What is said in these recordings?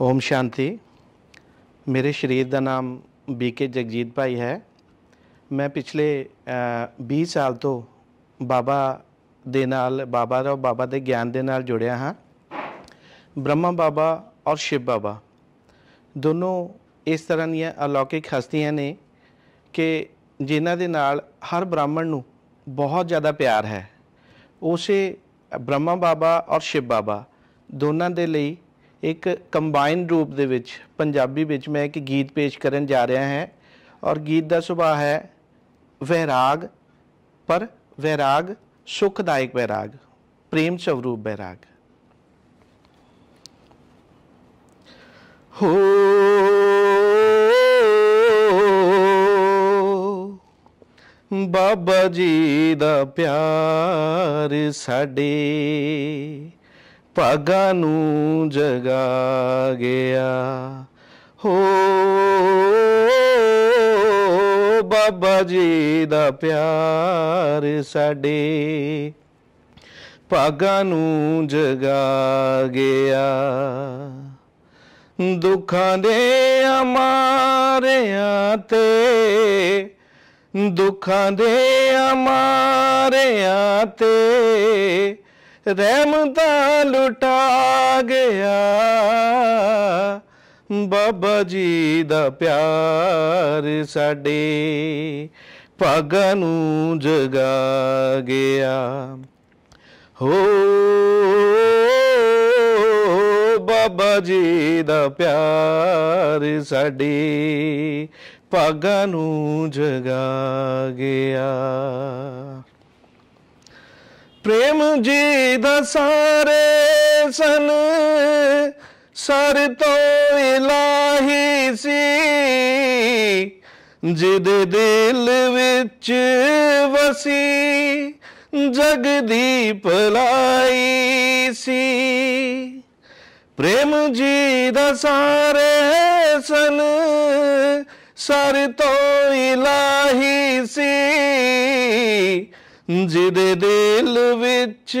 ਓਮ ਸ਼ਾਂਤੀ। ਮੇਰੇ ਸ਼ਰੀਰ ਦਾ ਨਾਮ ਬੀਕੇ ਜਗਜੀਤ ਭਾਈ ਹੈ। ਮੈਂ ਪਿਛਲੇ ਅ, 20 ਸਾਲ ਤੋਂ ਬਾਬਾ ਦੇ ਨਾਲ ਬਾਬਾ ਦਾ ਬਾਬਾ ਦੇ ਗਿਆਨ ਦੇ ਨਾਲ ਜੁੜਿਆ ਹਾਂ। ਬ੍ਰਹਮਾ ਬਾਬਾ ਔਰ ਸ਼ਿਵ ਬਾਬਾ। ਦੋਨੋਂ ਇਸ ਤਰ੍ਹਾਂ ਦੀਆਂ ਅਲੌਕਿਕ ਹਸਤੀਆਂ ਨੇ ਕਿ ਜਿਨ੍ਹਾਂ ਦੇ ਨਾਲ ਹਰ ਬ੍ਰਾਹਮਣ ਨੂੰ ਬਹੁਤ ਜ਼ਿਆਦਾ ਪਿਆਰ ਹੈ। ਉਸੇ ਬ੍ਰਹਮਾ ਬਾਬਾ ਔਰ ਸ਼ਿਵ ਬਾਬਾ ਦੋਨਾਂ ਦੇ ਲਈ ਇੱਕ ਕੰਬਾਈਨ ਰੂਪ ਦੇ ਵਿੱਚ, ਪੰਜਾਬੀ ਵਿੱਚ ਮੈਂ ਇੱਕ ਗੀਤ ਪੇਸ਼ ਕਰਨ ਜਾ ਰਿਹਾ ਹਾਂ ਔਰ ਗੀਤ ਦਾ ਸੁਭਾਅ ਹੈ ਵੈਰਾਗ, ਪਰ ਵੈਰਾਗ ਸੁਖਦਾਇਕ ਵੈਰਾਗ, ਪ੍ਰੇਮ ਸਵਰੂਪ ਵੈਰਾਗ। ਹੋ ਬਾਬਾ ਜੀ ਦਾ ਪਿਆਰ ਸਾਡੇ ਭਾਗਾਂ ਨੂੰ ਜਗਾ ਗਿਆ। ਹੋ ਬਾਬਾ ਜੀ ਦਾ ਪਿਆਰ ਸਾਡੇ ਭਾਗਾਂ ਨੂੰ ਜਗਾ ਗਿਆ। ਦੁੱਖਾਂ ਦੇ ਅਮਾਰਿਆਂ ਤੇ, ਦੁੱਖਾਂ ਦੇ ਅਮਾਰਿਆਂ ਤੇ ਰਹਿਮ ਤਾਂ ਲੁਟਾ ਗਿਆ। ਬਾਬਾ ਜੀ ਦਾ ਪਿਆਰ ਸਾਡੇ ਭਾਗਾਂ ਨੂੰ ਜਗਾ ਗਿਆ। ਹੋ ਬਾਬਾ ਜੀ ਦਾ ਪਿਆਰ ਸਾਡੇ ਭਾਗਾਂ ਨੂੰ ਜਗਾ ਗਿਆ। ਪ੍ਰੇਮ ਜੀ ਦਾ ਸਾਰੇ ਸਨ। ਸਰ ਤੋਂ ਇਲਾਹੀ ਸੀ। ਜਿਹਦੇ ਦਿਲ ਵਿੱਚ ਵਸੀ, ਜਗ ਦੀ ਭਲਾਈ ਸੀ। ਪ੍ਰੇਮ ਜੀ ਦਾ ਸਾਰੇ ਸਨ। ਸਰ ਤੋਂ ਇਲਾਹੀ ਸੀ। ਜਿਹਦੇ ਦਿਲ ਵਿੱਚ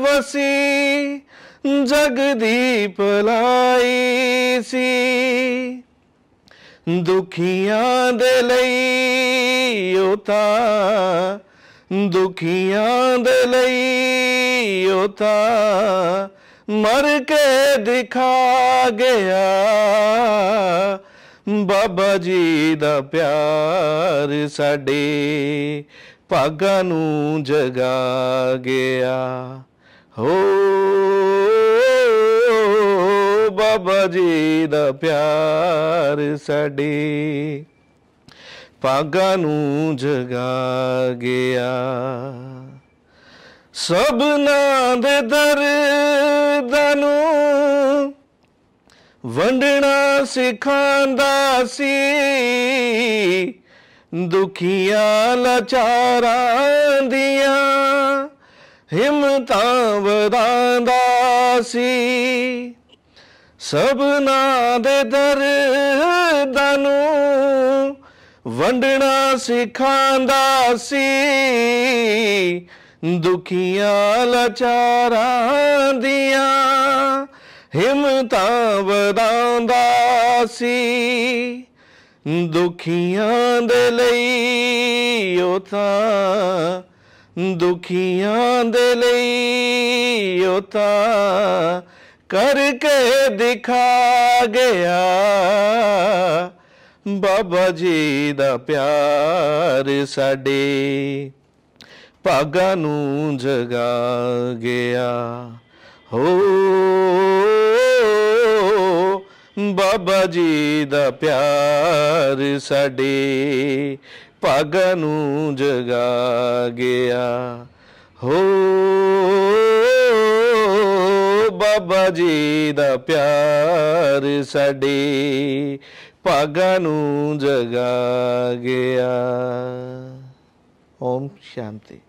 ਵਸੀ, ਜਗ ਦੀ ਭਲਾਈ ਸੀ। ਦੁਖੀਆਂ ਦੇ ਲਈ ਉਹ ਤਾਂ ਦੁਖੀਆਂ ਦੇ ਲਈ ਉਹ ਤਾਂ ਮਰ ਕੇ ਦਿਖਾ ਗਿਆ। ਬਾਬਾ ਜੀ ਦਾ ਪਿਆਰ ਸਾਡੇ ਭਾਗਾਂ ਨੂੰ ਜਗਾ ਗਿਆ। ਹੋ, ਬਾਬਾ ਜੀ ਦਾ ਪਿਆਰ ਸਾਡੇ। ਭਾਗਾਂ ਨੂੰ ਜਗਾ ਗਿਆ। ਸਭਨਾਂ ਦੇ ਦਰਦਾਂ ਨੂੰ ਵੰਡਣਾ ਸਿਖਾਉਂਦਾ ਸੀ। ਦੁਖੀਆਂ ਲਾਚਾਰਾਂ ਦੀਆਂ ਹਿੰਮਤਾਂ ਵਧਾਉਂਦਾ ਸੀ। ਸਭਨਾਂ ਦੇ ਦਰਦਾਂ ਨੂੰ ਵੰਡਣਾ ਸਿਖਾਂਦਾ ਸੀ। ਦੁਖੀਆਂ ਲਾਚਾਰਾਂ ਦੀਆਂ ਹਿੰਮਤਾਂ ਵਧਾਉਂਦਾ ਸੀ। ਦੁਖੀਆਂ ਦੇ ਲਈ ਉਹ ਤਾਂ ਦੁਖੀਆਂ ਦੇ ਲਈ ਉਹ ਤਾਂ ਕਰਕੇ ਦਿਖਾ ਗਿਆ। ਬਾਬਾ ਜੀ ਦਾ ਪਿਆਰ ਸਾਡੇ ਭਾਗਾਂ ਨੂੰ ਜਗਾ ਗਿਆ। ਹੋ ਬਾਬਾ ਜੀ ਦਾ ਪਿਆਰ ਸਾਡੇ ਭਾਗਾਂ ਨੂੰ ਜਗਾ ਗਿਆ। ਹੋ ਬਾਬਾ ਜੀ ਦਾ ਪਿਆਰ ਸਾਡੇ ਭਾਗਾਂ ਨੂੰ ਜਗਾ ਗਿਆ। ਓਮ ਸ਼ਾਂਤੀ।